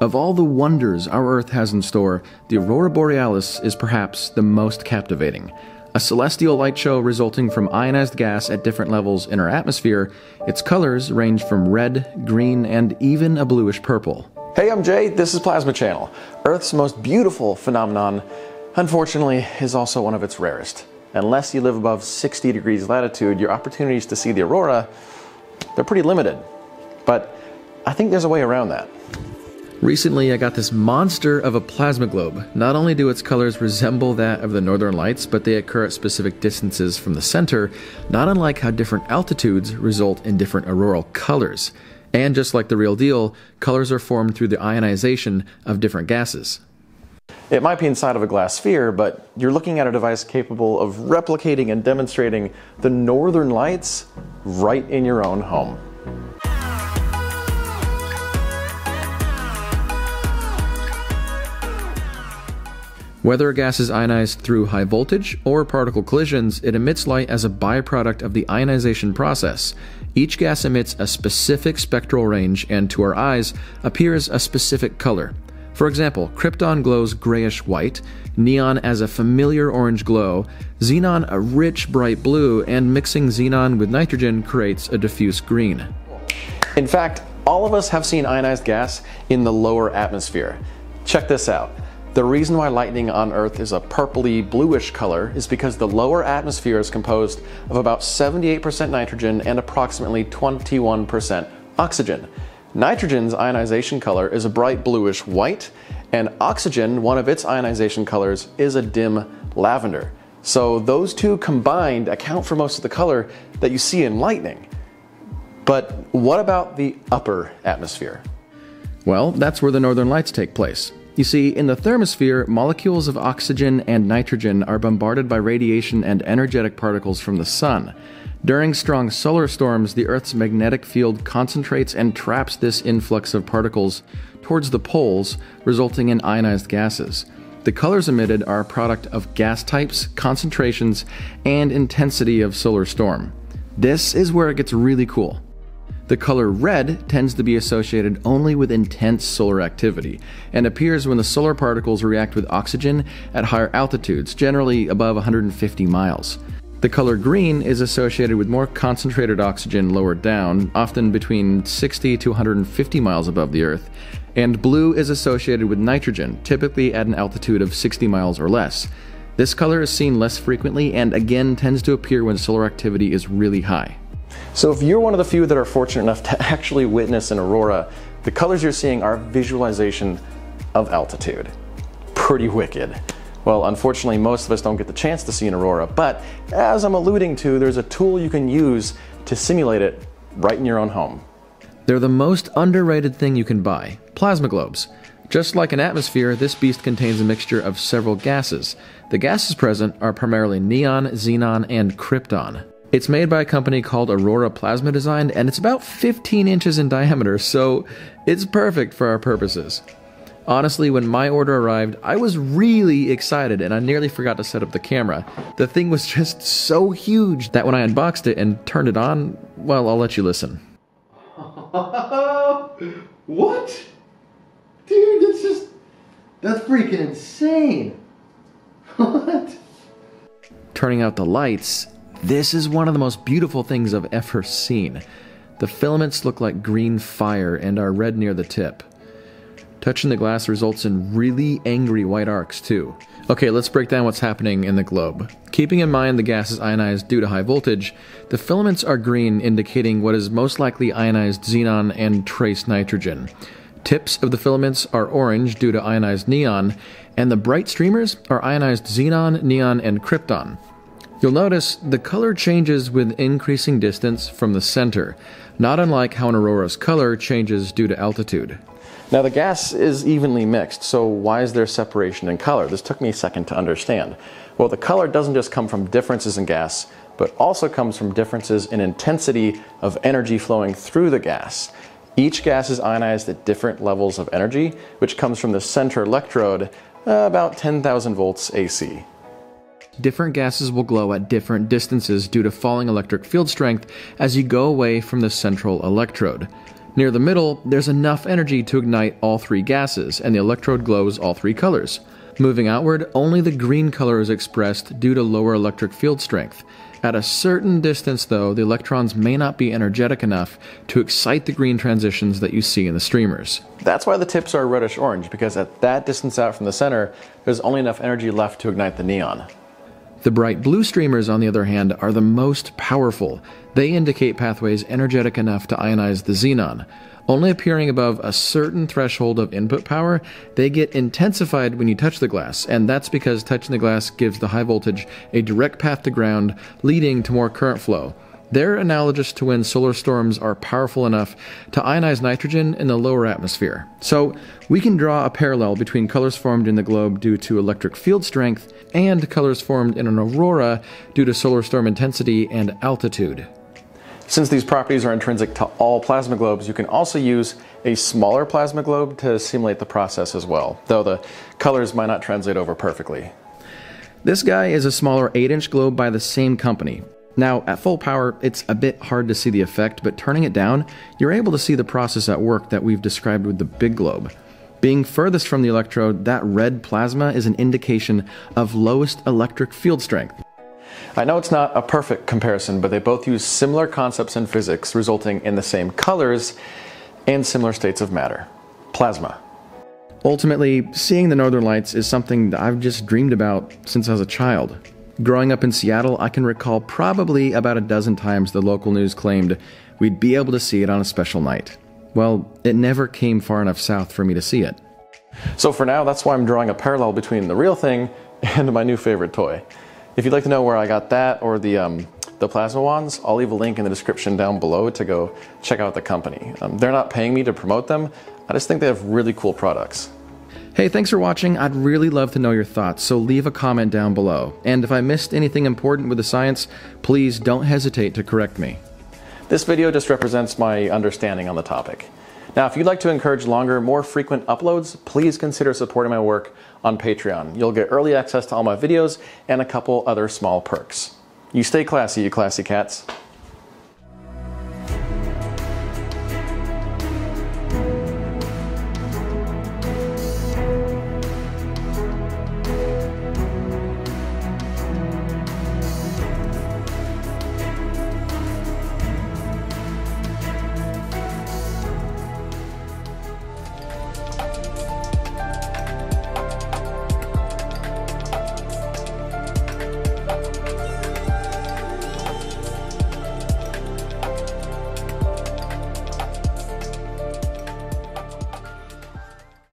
Of all the wonders our Earth has in store, the aurora borealis is perhaps the most captivating. A celestial light show resulting from ionized gas at different levels in our atmosphere, its colors range from red, green, and even a bluish purple. Hey, I'm Jay. This is Plasma Channel. Earth's most beautiful phenomenon, unfortunately, is also one of its rarest. Unless you live above 60 degrees latitude, your opportunities to see the aurora, they're pretty limited. But I think there's a way around that. Recently, I got this monster of a plasma globe. Not only do its colors resemble that of the northern lights, but they occur at specific distances from the center, not unlike how different altitudes result in different auroral colors. And just like the real deal, colors are formed through the ionization of different gases. It might be inside of a glass sphere, but you're looking at a device capable of replicating and demonstrating the northern lights right in your own home. Whether a gas is ionized through high voltage or particle collisions, it emits light as a byproduct of the ionization process. Each gas emits a specific spectral range and, to our eyes, appears a specific color. For example, krypton glows grayish white, neon as a familiar orange glow, xenon a rich bright blue, and mixing xenon with nitrogen creates a diffuse green. In fact, all of us have seen ionized gas in the lower atmosphere. Check this out. The reason why lightning on Earth is a purpley bluish color is because the lower atmosphere is composed of about 78% nitrogen and approximately 21% oxygen. Nitrogen's ionization color is a bright bluish white, and oxygen, one of its ionization colors, is a dim lavender. So those two combined account for most of the color that you see in lightning. But what about the upper atmosphere? Well, that's where the northern lights take place. You see, in the thermosphere, molecules of oxygen and nitrogen are bombarded by radiation and energetic particles from the sun. During strong solar storms, the Earth's magnetic field concentrates and traps this influx of particles towards the poles, resulting in ionized gases. The colors emitted are a product of gas types, concentrations, and intensity of solar storm. This is where it gets really cool. The color red tends to be associated only with intense solar activity and appears when the solar particles react with oxygen at higher altitudes, generally above 150 miles. The color green is associated with more concentrated oxygen lower down, often between 60 to 150 miles above the Earth, and blue is associated with nitrogen, typically at an altitude of 60 miles or less. This color is seen less frequently and again tends to appear when solar activity is really high. So if you're one of the few that are fortunate enough to actually witness an aurora, the colors you're seeing are visualization of altitude. Pretty wicked. Well, unfortunately, most of us don't get the chance to see an aurora, but as I'm alluding to, there's a tool you can use to simulate it right in your own home. They're the most underrated thing you can buy plasma globes. Just like an atmosphere, this beast contains a mixture of several gases. The gases present are primarily neon, xenon, and krypton. It's made by a company called Aurora Plasma Design, and it's about 15 inches in diameter, so it's perfect for our purposes. Honestly, when my order arrived, I was really excited and I nearly forgot to set up the camera. The thing was just so huge that when I unboxed it and turned it on, well, I'll let you listen. what? Dude, that's just. That's freaking insane. what? Turning out the lights, this is one of the most beautiful things I've ever seen. The filaments look like green fire and are red near the tip. Touching the glass results in really angry white arcs, too. Okay, let's break down what's happening in the globe. Keeping in mind the gas is ionized due to high voltage, the filaments are green, indicating what is most likely ionized xenon and trace nitrogen. Tips of the filaments are orange due to ionized neon, and the bright streamers are ionized xenon, neon, and krypton. You'll notice the color changes with increasing distance from the center, not unlike how an aurora's color changes due to altitude. Now the gas is evenly mixed, so why is there separation in color? This took me a second to understand. Well, the color doesn't just come from differences in gas, but also comes from differences in intensity of energy flowing through the gas. Each gas is ionized at different levels of energy, which comes from the center electrode, about 10,000 volts AC. Different gases will glow at different distances due to falling electric field strength as you go away from the central electrode. Near the middle, there's enough energy to ignite all three gases, and the electrode glows all three colors. Moving outward, only the green color is expressed due to lower electric field strength. At a certain distance, though, the electrons may not be energetic enough to excite the green transitions that you see in the streamers. That's why the tips are reddish orange, because at that distance out from the center, there's only enough energy left to ignite the neon. The bright blue streamers, on the other hand, are the most powerful. They indicate pathways energetic enough to ionize the xenon. Only appearing above a certain threshold of input power, they get intensified when you touch the glass, and that's because touching the glass gives the high voltage a direct path to ground, leading to more current flow. They're analogous to when solar storms are powerful enough to ionize nitrogen in the lower atmosphere. So, we can draw a parallel between colors formed in the globe due to electric field strength and colors formed in an aurora due to solar storm intensity and altitude. Since these properties are intrinsic to all plasma globes, you can also use a smaller plasma globe to simulate the process as well, though the colors might not translate over perfectly. This guy is a smaller 8 inch globe by the same company. Now, at full power, it's a bit hard to see the effect, but turning it down, you're able to see the process at work that we've described with the big globe. Being furthest from the electrode, that red plasma is an indication of lowest electric field strength. I know it's not a perfect comparison, but they both use similar concepts in physics, resulting in the same colors and similar states of matter. Plasma. Ultimately, seeing the northern lights is something that I've just dreamed about since I was a child. Growing up in Seattle, I can recall probably about a dozen times the local news claimed we'd be able to see it on a special night. Well, it never came far enough south for me to see it. So for now, that's why I'm drawing a parallel between the real thing and my new favorite toy. If you'd like to know where I got that or the um, the plasma wands, I'll leave a link in the description down below to go check out the company. Um, they're not paying me to promote them. I just think they have really cool products. Hey, thanks for watching. I'd really love to know your thoughts, so leave a comment down below. And if I missed anything important with the science, please don't hesitate to correct me. This video just represents my understanding on the topic. Now, if you'd like to encourage longer, more frequent uploads, please consider supporting my work on Patreon. You'll get early access to all my videos and a couple other small perks. You stay classy, you classy cats.